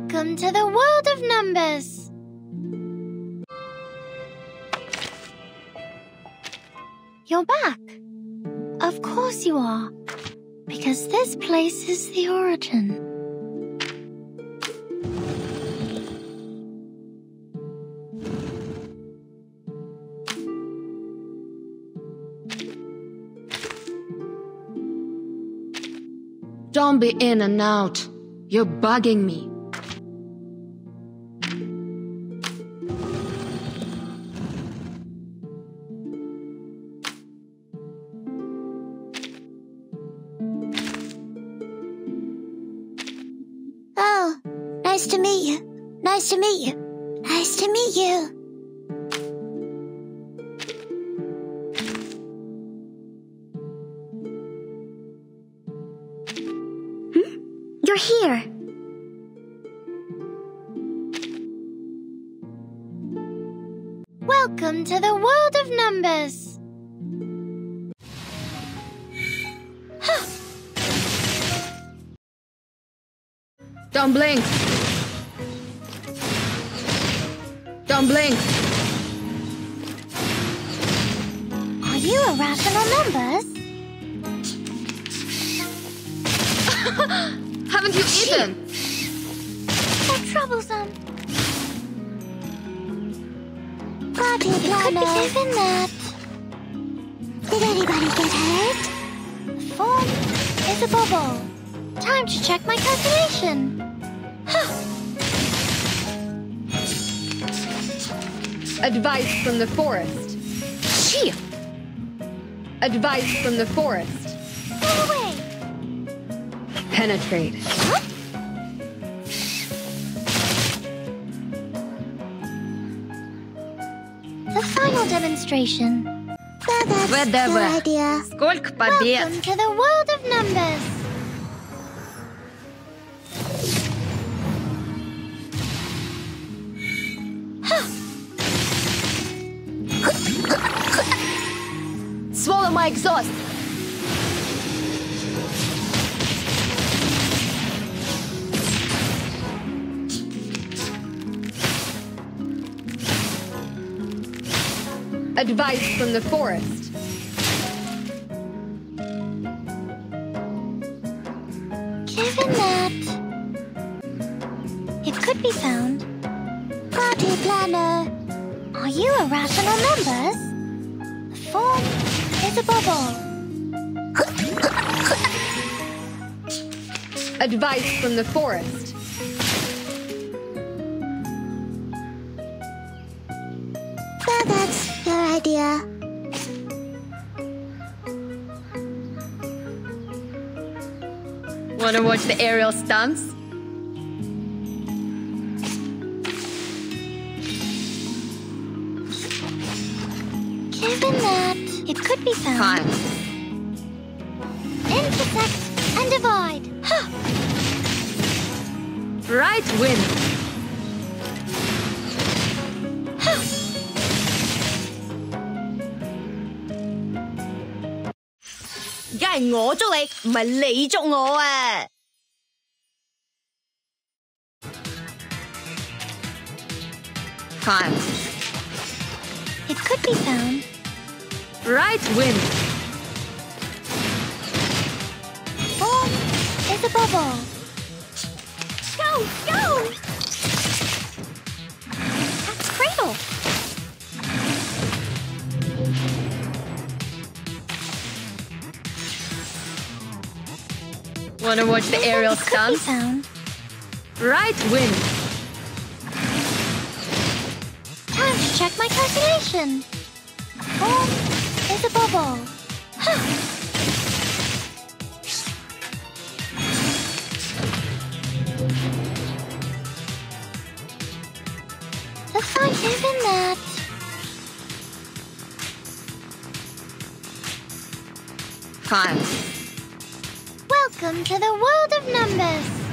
Welcome to the world of numbers. You're back. Of course you are. Because this place is the origin. Don't be in and out. You're bugging me. Nice to meet you. Nice to meet you. Nice to meet you. Hmm? You're here. Welcome to the world of numbers. Don't blink. Don't blink. Are you irrational numbers? Haven't you eaten? So troublesome. Party planner. Could be that. Did anybody get hurt? Form is a bubble. Time to check my calculation. Huh. Advice from the forest. Chia! Advice from the forest. Go away! Penetrate. Huh? The final demonstration. Well, that's a Good idea. Welcome to the world of numbers. My exhaust. Advice from the forest. Given that it could be found. Party planner. Are you a rational numbers? The form a bubble. Advice from the forest. So that's your idea. Wanna watch the aerial stunts? Given that it could be found. Fine. Intersect and divide. Huh. Right win. Huh. 梗系我捉你，唔系你捉我啊！ Fine. It could be found. Right win. Form is a bubble. Go, go! That's Cradle. Wanna watch the aerial stunts? found. Right win. Time to check my calculation. Form is a bubble. Huh. The fun is in that. Fine. Welcome to the world of numbers.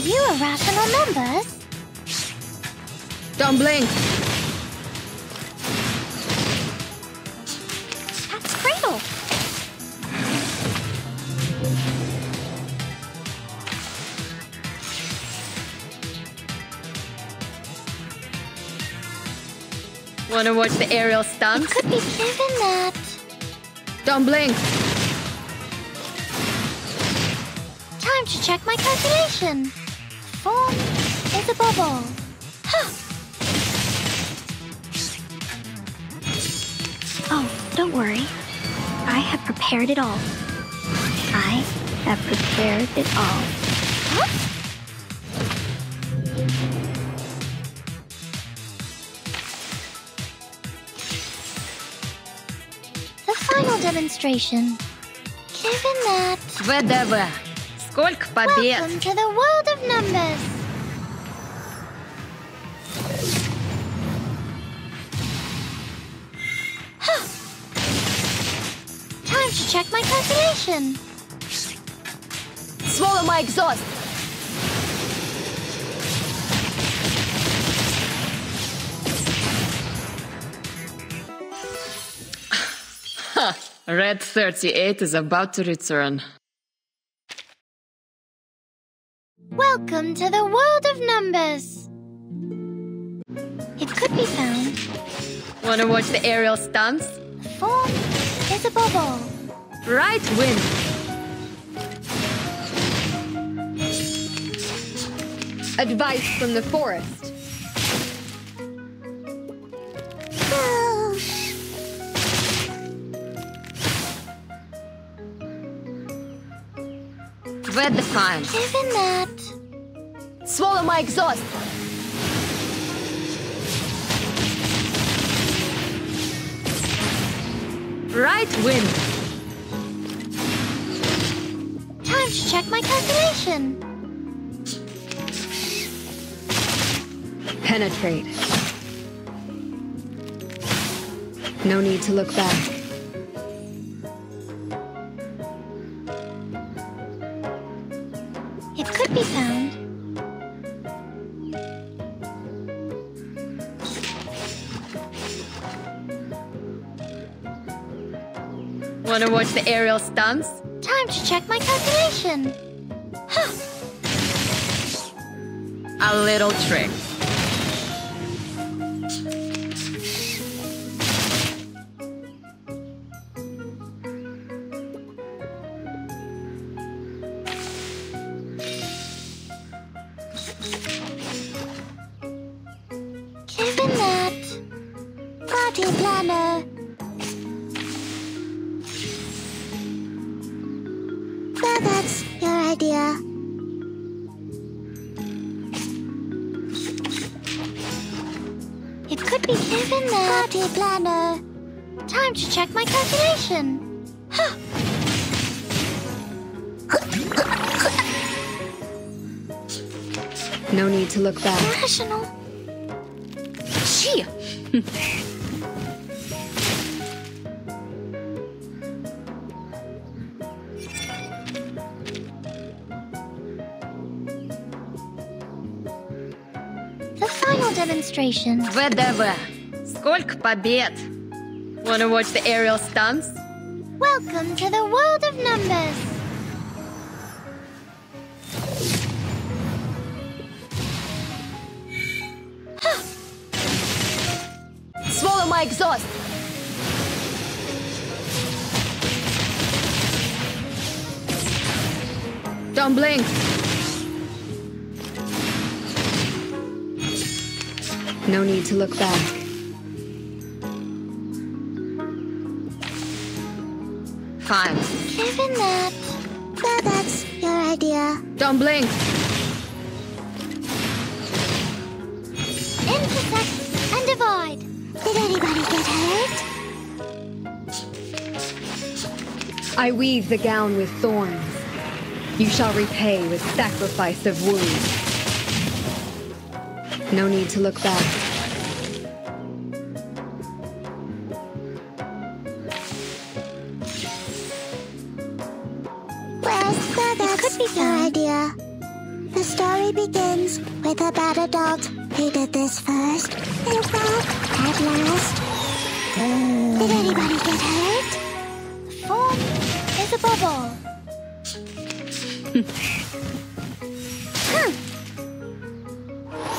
you irrational numbers? Don't blink. That's Cradle. Wanna watch the aerial stunts? Could be that. Don't blink. Time to check my calculation Form is a bubble. Huh. Oh, don't worry. I have prepared it all. I have prepared it all. Huh? The final demonstration. Given that. ВДВ. Сколько побед? Welcome to the world of numbers. Check my calculation. Swallow my exhaust. Red 38 is about to return. Welcome to the world of numbers. It could be found. Wanna watch the aerial stunts? Form is a bubble. Right win. Advice from the forest. Ved the time. Given that. Swallow my exhaust. Right win. Time to check my calculation. Penetrate. No need to look back. It could be found. Wanna watch the aerial stunts? Time to check my calculation. Huh. A little trick. Given that. Party planner. It could be given that. Party planner. Time to check my calculation. Huh. No need to look back. Rational. Gee. The final demonstration. ВДВ. Сколько побед? Wanna watch the aerial stunts? Welcome to the world of numbers. Swallow my exhaust. Don't blink. No need to look back. Fine. Given that. Well, that's your idea. Don't blink. Intersect and divide. Did anybody get hurt? I weave the gown with thorns. You shall repay with sacrifice of wounds. No need to look back. Well, that's could be your idea. The story begins with a bad adult who did this first. And well, at last. Did anybody get hurt? Form is a bubble.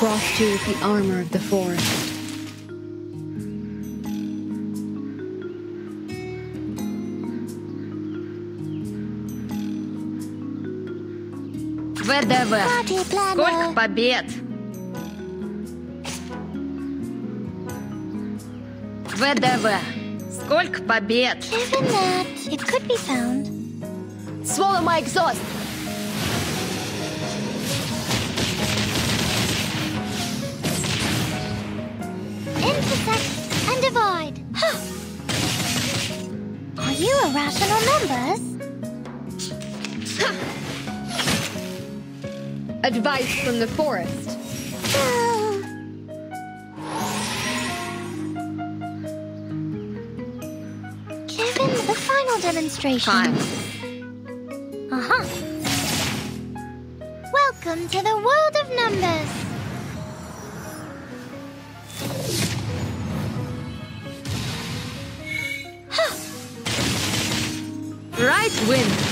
crossed you with the armor of the forest. ВДВ. Сколько побед? ВДВ. Сколько побед? Swallow my exhaust. Intersect and divide. Huh. Are you irrational numbers? Advice from the forest. Given the final demonstration. Time. Uh-huh. Welcome to the world of numbers. Win.